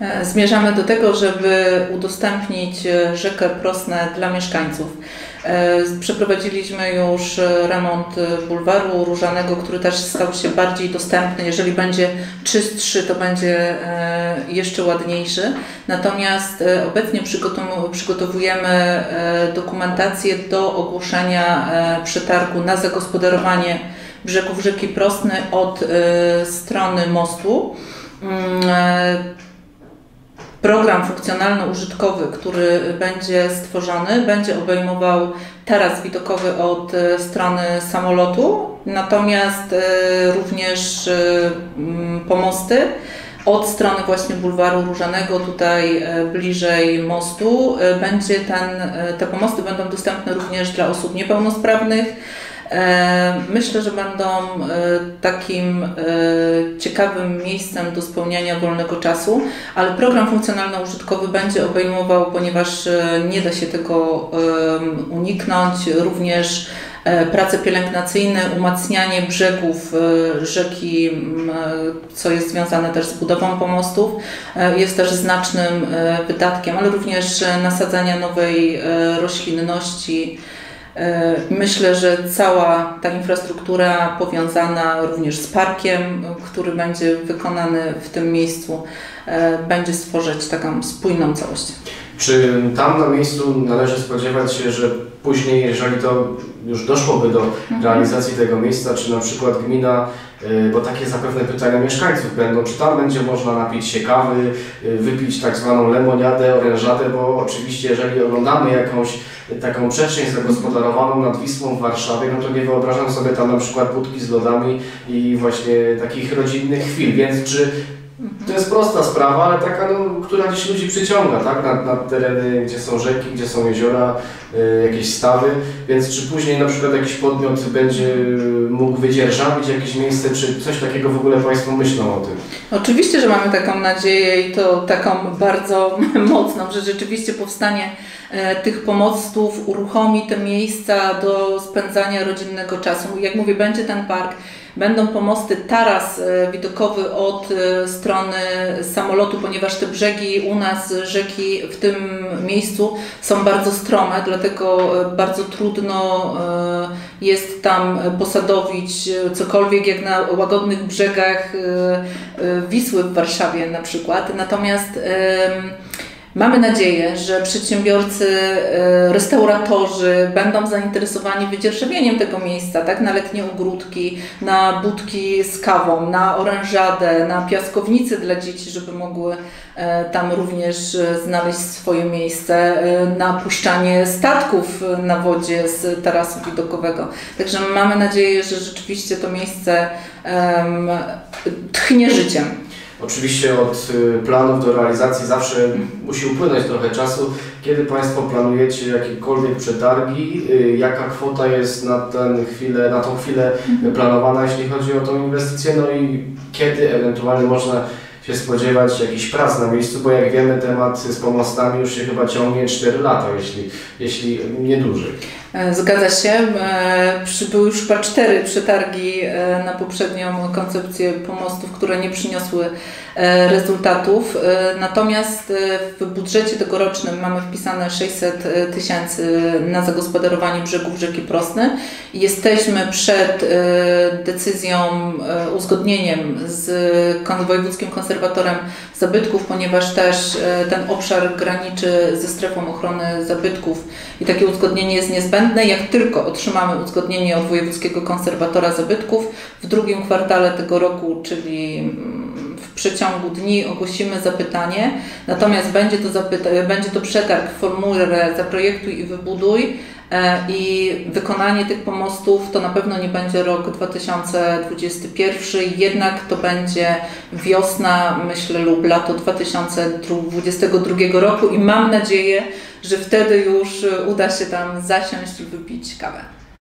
E, zmierzamy do tego, żeby udostępnić e, rzekę Prosnę dla mieszkańców. E, przeprowadziliśmy już remont bulwaru Różanego, który też stał się bardziej dostępny. Jeżeli będzie czystszy, to będzie jeszcze ładniejszy. Natomiast obecnie przygotowujemy dokumentację do ogłoszenia przetargu na zagospodarowanie brzegów rzeki Prosny od strony mostu. Mm, Program funkcjonalno-użytkowy, który będzie stworzony, będzie obejmował taras widokowy od e, strony samolotu, natomiast e, również e, pomosty od strony właśnie bulwaru Różanego, tutaj bliżej mostu. Będzie ten, te pomosty będą dostępne również dla osób niepełnosprawnych myślę, że będą e, takim e, ciekawym miejscem do spełniania wolnego czasu, ale program funkcjonalno-użytkowy będzie obejmował, ponieważ nie da się tego uniknąć, również prace pielęgnacyjne, umacnianie brzegów rzeki, co jest związane też z budową pomostów, jest też znacznym wydatkiem, ale również nasadzania nowej roślinności E, myślę, że cała ta infrastruktura powiązana również z parkiem, który będzie wykonany w tym miejscu, e, będzie stworzyć taką spójną całość. Czy tam na miejscu należy spodziewać się, że później, jeżeli to już doszłoby do mhm. realizacji tego miejsca, czy na przykład gmina, bo takie zapewne pytania mieszkańców będą, czy tam będzie można napić się kawy, y, wypić tak zwaną lemoniadę, orężadę, bo oczywiście jeżeli oglądamy jakąś taką przestrzeń zagospodarowaną nad Wisłą w Warszawie, no to nie wyobrażam sobie tam na przykład budki z lodami i właśnie takich rodzinnych chwil, więc czy to jest prosta sprawa, ale taka, no, która gdzieś ludzi przyciąga, tak? Na, na tereny, gdzie są rzeki, gdzie są jeziora, y, jakieś stawy, więc czy później na przykład jakiś podmiot będzie mógł wydzierżawić jakieś miejsce, czy coś takiego w ogóle Państwo myślą o tym? Oczywiście, że mamy taką nadzieję i to taką bardzo mocną, że rzeczywiście powstanie e, tych pomostów, uruchomi te miejsca do spędzania rodzinnego czasu. Jak mówię, będzie ten park, Będą pomosty taras e, widokowy od e, strony samolotu, ponieważ te brzegi u nas, rzeki w tym miejscu są bardzo strome, dlatego e, bardzo trudno jest tam posadowić cokolwiek jak na łagodnych brzegach Wisły w Warszawie na przykład. Natomiast Mamy nadzieję, że przedsiębiorcy, e, restauratorzy będą zainteresowani wydzierżawieniem tego miejsca, tak, na letnie ogródki, na budki z kawą, na orężadę, na piaskownicy dla dzieci, żeby mogły e, tam również e, znaleźć swoje miejsce, na puszczanie statków na wodzie z tarasu widokowego. Także mamy nadzieję, że rzeczywiście to miejsce um, tchnie życiem. Oczywiście od y, planów do realizacji zawsze musi upłynąć trochę czasu. Kiedy Państwo planujecie jakiekolwiek przetargi? Y, jaka kwota jest na, ten chwilę, na tą chwilę mhm. planowana, jeśli chodzi o tą inwestycję? No i kiedy ewentualnie można się spodziewać jakichś prac na miejscu, bo jak wiemy temat z pomostami już się chyba ciągnie 4 lata, jeśli, jeśli nie dłużej. E, zgadza się. E, były już chyba cztery przetargi e, na poprzednią koncepcję pomostów, które nie przyniosły rezultatów. Natomiast w budżecie tegorocznym mamy wpisane 600 tysięcy na zagospodarowanie brzegów rzeki Prosny. Jesteśmy przed decyzją, uzgodnieniem z wojewódzkim konserwatorem zabytków, ponieważ też ten obszar graniczy ze strefą ochrony zabytków i takie uzgodnienie jest niezbędne niezbędne, jak tylko otrzymamy uzgodnienie od Wojewódzkiego Konserwatora Zabytków. W drugim kwartale tego roku, czyli mm, w przeciągu dni ogłosimy zapytanie, natomiast będzie to, zapyta- będzie to przetarg w formule Zaprojektuj i Wybuduj i wykonanie tych pomostów to na pewno nie będzie rok 2021, jednak to będzie wiosna, myślę, lub lato 2022 roku i mam nadzieję, że wtedy już uda się tam zasiąść i wypić kawę.